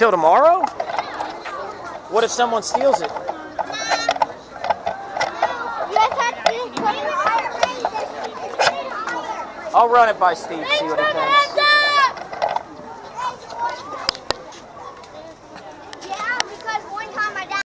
Till tomorrow? What if someone steals it? I'll run it by Steve, see what he thinks.